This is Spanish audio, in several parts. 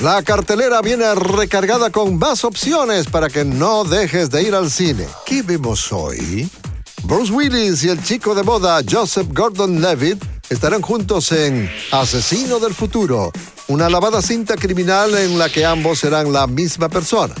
La cartelera viene recargada con más opciones para que no dejes de ir al cine. ¿Qué vemos hoy? Bruce Willis y el chico de moda Joseph Gordon-Levitt estarán juntos en Asesino del Futuro, una lavada cinta criminal en la que ambos serán la misma persona.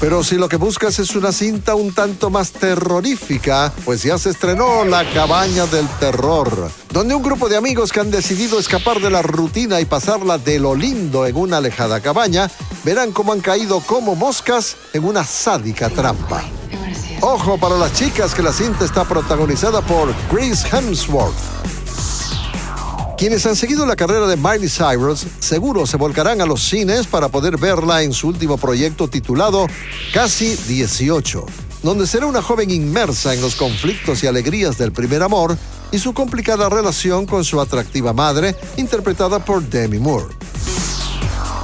Pero si lo que buscas es una cinta un tanto más terrorífica, pues ya se estrenó La Cabaña del Terror, donde un grupo de amigos que han decidido escapar de la rutina y pasarla de lo lindo en una alejada cabaña, verán cómo han caído como moscas en una sádica trampa. Ojo para las chicas que la cinta está protagonizada por Chris Hemsworth. Quienes han seguido la carrera de Miley Cyrus seguro se volcarán a los cines para poder verla en su último proyecto titulado Casi 18, donde será una joven inmersa en los conflictos y alegrías del primer amor y su complicada relación con su atractiva madre, interpretada por Demi Moore.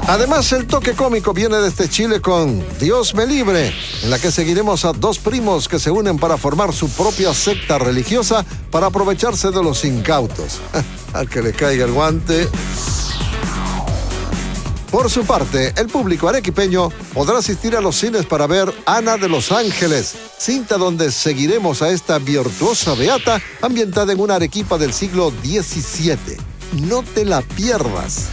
Además, el toque cómico viene desde Chile con Dios me libre, en la que seguiremos a dos primos que se unen para formar su propia secta religiosa para aprovecharse de los incautos. Al que le caiga el guante. Por su parte, el público arequipeño podrá asistir a los cines para ver Ana de los Ángeles, cinta donde seguiremos a esta virtuosa beata ambientada en una Arequipa del siglo XVII. No te la pierdas.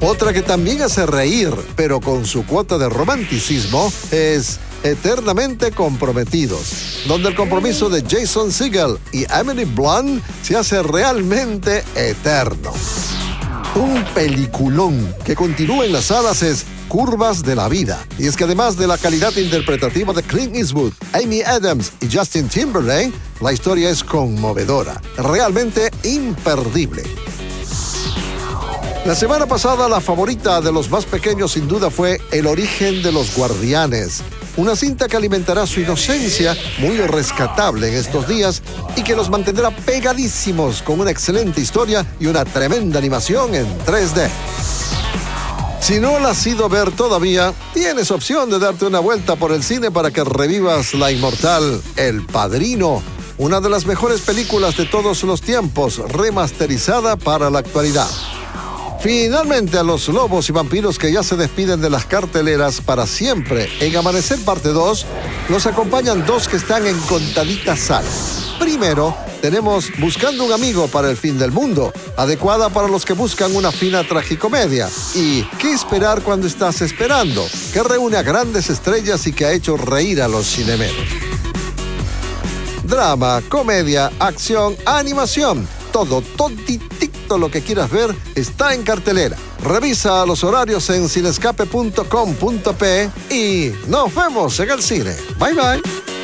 Otra que también hace reír, pero con su cuota de romanticismo, es Eternamente Comprometidos, donde el compromiso de Jason Segel y Emily Blunt se hace realmente eterno. Un peliculón que continúa en las salas es Curvas de la Vida. Y es que además de la calidad interpretativa de Clint Eastwood, Amy Adams y Justin Timberlake, la historia es conmovedora, realmente imperdible. La semana pasada la favorita de los más pequeños sin duda fue El origen de los guardianes, una cinta que alimentará su inocencia, muy rescatable en estos días, y que los mantendrá pegadísimos con una excelente historia y una tremenda animación en 3D. Si no la has ido ver todavía, tienes opción de darte una vuelta por el cine para que revivas la inmortal El Padrino, una de las mejores películas de todos los tiempos, remasterizada para la actualidad. Finalmente a los lobos y vampiros que ya se despiden de las carteleras para siempre en Amanecer Parte 2, nos acompañan dos que están en contaditas salas. Primero, tenemos Buscando un amigo para el fin del mundo, adecuada para los que buscan una fina tragicomedia. Y ¿Qué esperar cuando estás esperando? que reúne a grandes estrellas y que ha hecho reír a los cinemeros. Drama, comedia, acción, animación, todo, toditito lo que quieras ver está en cartelera. Revisa los horarios en cinescape.com.p y nos vemos en el cine. Bye bye.